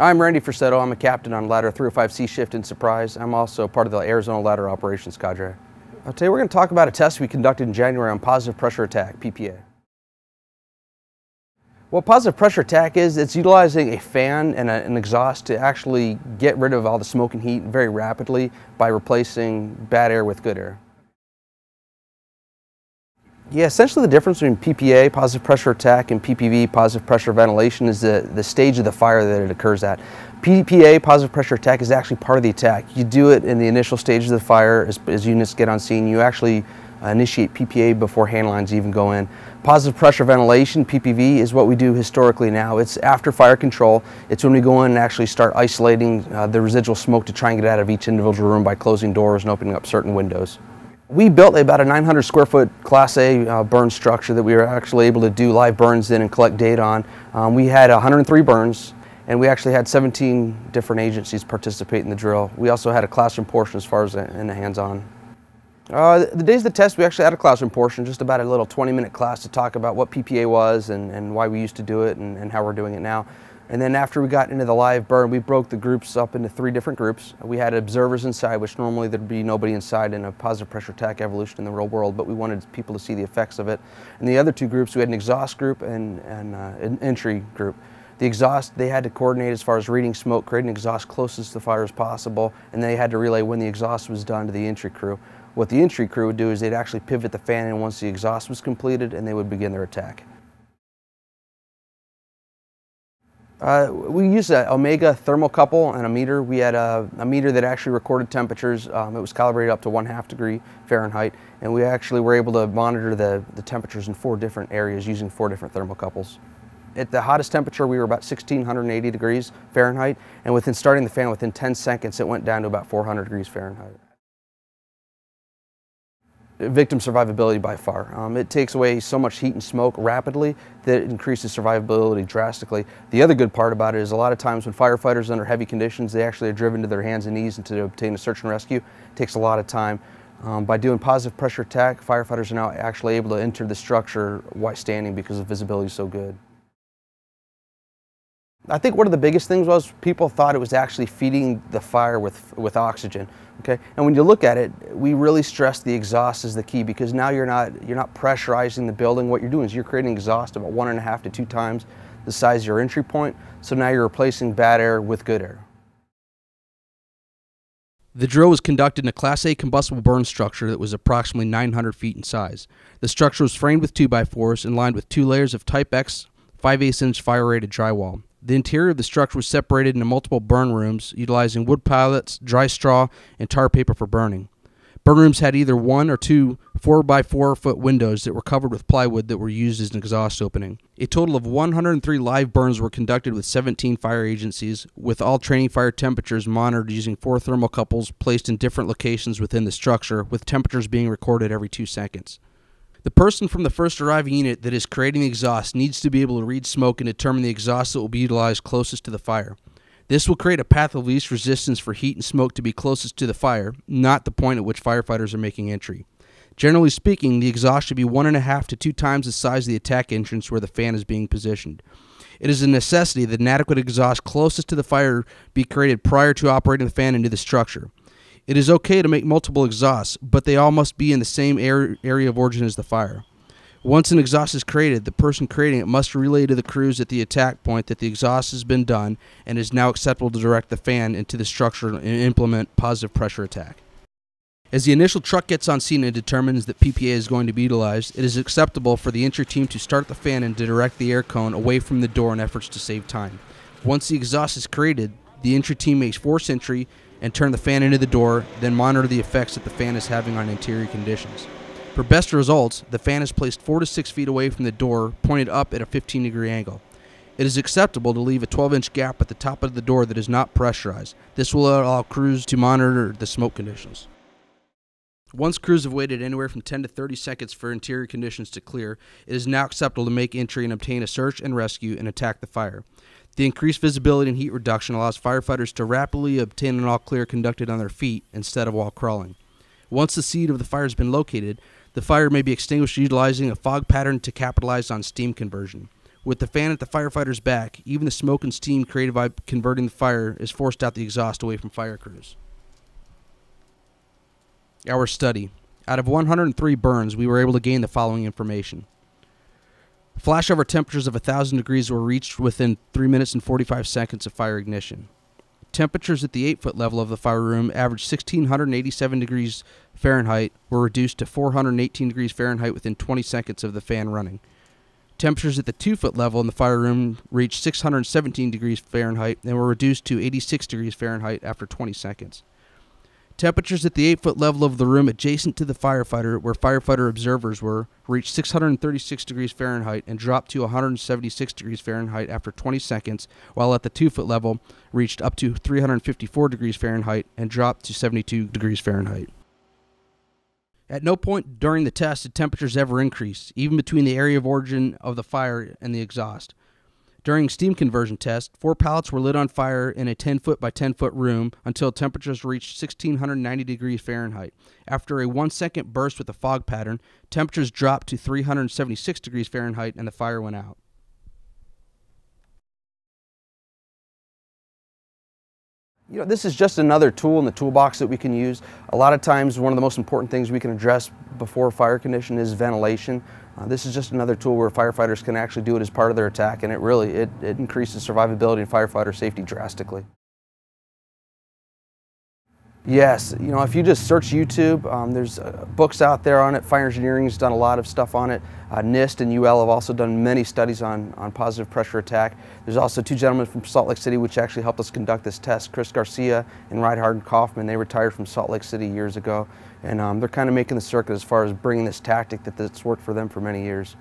I'm Randy Frisetto. I'm a captain on Ladder 305C Shift in Surprise. I'm also part of the Arizona Ladder Operations Cadre. Today we're going to talk about a test we conducted in January on positive pressure attack, PPA. What positive pressure attack is, it's utilizing a fan and a, an exhaust to actually get rid of all the smoke and heat very rapidly by replacing bad air with good air. Yeah, essentially the difference between PPA, positive pressure attack, and PPV, positive pressure ventilation, is the, the stage of the fire that it occurs at. PPA, positive pressure attack, is actually part of the attack. You do it in the initial stages of the fire as, as units get on scene. You actually uh, initiate PPA before hand lines even go in. Positive pressure ventilation, PPV, is what we do historically now. It's after fire control. It's when we go in and actually start isolating uh, the residual smoke to try and get out of each individual room by closing doors and opening up certain windows. We built about a 900 square foot Class A uh, burn structure that we were actually able to do live burns in and collect data on. Um, we had 103 burns and we actually had 17 different agencies participate in the drill. We also had a classroom portion as far as in the hands-on. Uh, the days of the test, we actually had a classroom portion, just about a little 20 minute class to talk about what PPA was and, and why we used to do it and, and how we're doing it now. And then after we got into the live burn, we broke the groups up into three different groups. We had observers inside, which normally there'd be nobody inside in a positive pressure attack evolution in the real world, but we wanted people to see the effects of it. And the other two groups, we had an exhaust group and, and uh, an entry group. The exhaust, they had to coordinate as far as reading smoke, creating exhaust closest to the fire as possible, and they had to relay when the exhaust was done to the entry crew. What the entry crew would do is they'd actually pivot the fan in once the exhaust was completed and they would begin their attack. Uh, we used an Omega thermocouple and a meter. We had a, a meter that actually recorded temperatures. Um, it was calibrated up to one half degree Fahrenheit, and we actually were able to monitor the, the temperatures in four different areas using four different thermocouples. At the hottest temperature, we were about 1680 degrees Fahrenheit, and within starting the fan, within 10 seconds, it went down to about 400 degrees Fahrenheit victim survivability by far. Um, it takes away so much heat and smoke rapidly that it increases survivability drastically. The other good part about it is a lot of times when firefighters under heavy conditions, they actually are driven to their hands and knees and to obtain a search and rescue. It takes a lot of time. Um, by doing positive pressure attack, firefighters are now actually able to enter the structure while standing because the visibility is so good. I think one of the biggest things was people thought it was actually feeding the fire with, with oxygen. Okay, and when you look at it, we really stress the exhaust is the key because now you're not you're not pressurizing the building. What you're doing is you're creating exhaust about one and a half to two times the size of your entry point. So now you're replacing bad air with good air. The drill was conducted in a Class A combustible burn structure that was approximately 900 feet in size. The structure was framed with 2x4s and lined with two layers of Type X 5 8 inch fire rated drywall. The interior of the structure was separated into multiple burn rooms, utilizing wood pallets, dry straw, and tar paper for burning. Burn rooms had either one or two 4 by 4 foot windows that were covered with plywood that were used as an exhaust opening. A total of 103 live burns were conducted with 17 fire agencies, with all training fire temperatures monitored using four thermocouples placed in different locations within the structure, with temperatures being recorded every two seconds. The person from the first arriving unit that is creating the exhaust needs to be able to read smoke and determine the exhaust that will be utilized closest to the fire. This will create a path of least resistance for heat and smoke to be closest to the fire, not the point at which firefighters are making entry. Generally speaking, the exhaust should be one and a half to two times the size of the attack entrance where the fan is being positioned. It is a necessity that an adequate exhaust closest to the fire be created prior to operating the fan into the structure. It is okay to make multiple exhausts, but they all must be in the same area of origin as the fire. Once an exhaust is created, the person creating it must relay to the crews at the attack point that the exhaust has been done and is now acceptable to direct the fan into the structure and implement positive pressure attack. As the initial truck gets on scene and determines that PPA is going to be utilized, it is acceptable for the entry team to start the fan and to direct the air cone away from the door in efforts to save time. Once the exhaust is created, the entry team makes force entry and turn the fan into the door, then monitor the effects that the fan is having on interior conditions. For best results, the fan is placed 4 to 6 feet away from the door, pointed up at a 15 degree angle. It is acceptable to leave a 12 inch gap at the top of the door that is not pressurized. This will allow crews to monitor the smoke conditions. Once crews have waited anywhere from 10 to 30 seconds for interior conditions to clear, it is now acceptable to make entry and obtain a search and rescue and attack the fire. The increased visibility and heat reduction allows firefighters to rapidly obtain an all clear conducted on their feet instead of while crawling. Once the seat of the fire has been located, the fire may be extinguished utilizing a fog pattern to capitalize on steam conversion. With the fan at the firefighter's back, even the smoke and steam created by converting the fire is forced out the exhaust away from fire crews. Our study. Out of 103 burns, we were able to gain the following information. Flashover temperatures of 1,000 degrees were reached within 3 minutes and 45 seconds of fire ignition. Temperatures at the 8 foot level of the fire room averaged 1,687 degrees Fahrenheit, were reduced to 418 degrees Fahrenheit within 20 seconds of the fan running. Temperatures at the 2 foot level in the fire room reached 617 degrees Fahrenheit and were reduced to 86 degrees Fahrenheit after 20 seconds. Temperatures at the 8 foot level of the room adjacent to the firefighter, where firefighter observers were, reached 636 degrees Fahrenheit and dropped to 176 degrees Fahrenheit after 20 seconds, while at the 2 foot level reached up to 354 degrees Fahrenheit and dropped to 72 degrees Fahrenheit. At no point during the test did temperatures ever increase, even between the area of origin of the fire and the exhaust. During steam conversion test, four pallets were lit on fire in a 10 foot by 10 foot room until temperatures reached 1690 degrees Fahrenheit. After a one second burst with a fog pattern, temperatures dropped to 376 degrees Fahrenheit and the fire went out. You know, this is just another tool in the toolbox that we can use. A lot of times one of the most important things we can address before fire condition is ventilation. Uh, this is just another tool where firefighters can actually do it as part of their attack and it really, it, it increases survivability and firefighter safety drastically. Yes, you know, if you just search YouTube, um, there's uh, books out there on it. Fire Engineering has done a lot of stuff on it. Uh, NIST and UL have also done many studies on, on positive pressure attack. There's also two gentlemen from Salt Lake City which actually helped us conduct this test, Kriss Garcia and Reinhard Kauffmann. They retired from Salt Lake City years ago, and um, they're kind of making the circuit as far as bringing this tactic that that's worked for them for many years.